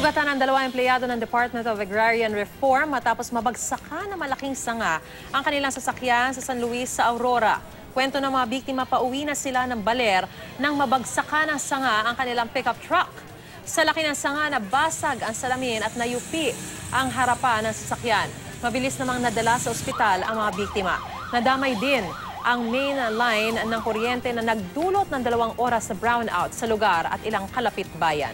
Sugatan ang dalawa empleyado ng Department of Agrarian Reform matapos mabagsakan ng malaking sanga ang kanilang sasakyan sa San Luis sa Aurora. Kwento ng mga biktima pauwi na sila ng baler nang mabagsakan ng sanga ang kanilang pickup truck. Sa laki ng sanga, nabasag ang salamin at nayupi ang harapan ng sasakyan. Mabilis namang nadala sa ospital ang mga biktima. Nadamay din ang main line ng kuryente na nagdulot ng dalawang oras na brownout sa lugar at ilang kalapit bayan.